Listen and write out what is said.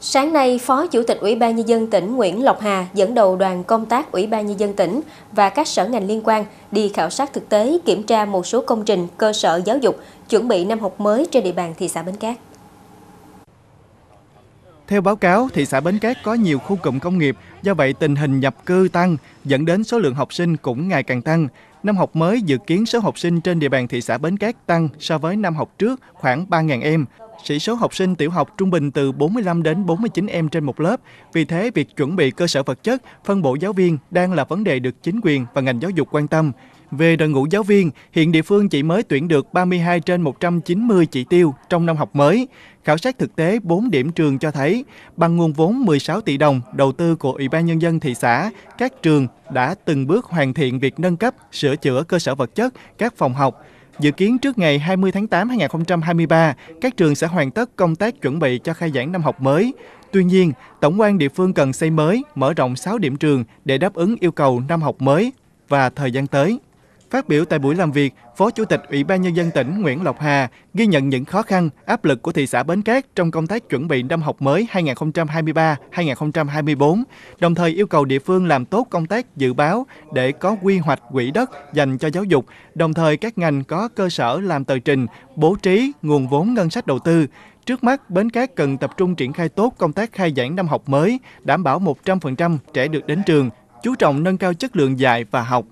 Sáng nay, Phó Chủ tịch Ủy ban Nhân dân tỉnh Nguyễn Lộc Hà dẫn đầu đoàn công tác Ủy ban Nhân dân tỉnh và các sở ngành liên quan đi khảo sát thực tế, kiểm tra một số công trình, cơ sở giáo dục chuẩn bị năm học mới trên địa bàn thị xã Bến Cát. Theo báo cáo, thị xã Bến Cát có nhiều khu cụm công nghiệp, do vậy tình hình nhập cư tăng, dẫn đến số lượng học sinh cũng ngày càng tăng. Năm học mới dự kiến số học sinh trên địa bàn thị xã Bến Cát tăng so với năm học trước khoảng 3.000 em. Sĩ số học sinh tiểu học trung bình từ 45 đến 49 em trên một lớp. Vì thế, việc chuẩn bị cơ sở vật chất, phân bổ giáo viên đang là vấn đề được chính quyền và ngành giáo dục quan tâm. Về đội ngũ giáo viên, hiện địa phương chỉ mới tuyển được 32 trên 190 chỉ tiêu trong năm học mới. Khảo sát thực tế 4 điểm trường cho thấy, bằng nguồn vốn 16 tỷ đồng đầu tư của Ủy ban Nhân dân thị xã, các trường đã từng bước hoàn thiện việc nâng cấp, sửa chữa cơ sở vật chất, các phòng học. Dự kiến trước ngày 20 tháng 8 2023, các trường sẽ hoàn tất công tác chuẩn bị cho khai giảng năm học mới. Tuy nhiên, tổng quan địa phương cần xây mới, mở rộng 6 điểm trường để đáp ứng yêu cầu năm học mới và thời gian tới. Phát biểu tại buổi làm việc, Phó Chủ tịch Ủy ban Nhân dân tỉnh Nguyễn Lộc Hà ghi nhận những khó khăn, áp lực của thị xã Bến Cát trong công tác chuẩn bị năm học mới 2023-2024, đồng thời yêu cầu địa phương làm tốt công tác dự báo để có quy hoạch quỹ đất dành cho giáo dục, đồng thời các ngành có cơ sở làm tờ trình, bố trí nguồn vốn ngân sách đầu tư. Trước mắt, Bến Cát cần tập trung triển khai tốt công tác khai giảng năm học mới, đảm bảo 100% trẻ được đến trường, chú trọng nâng cao chất lượng dạy và học.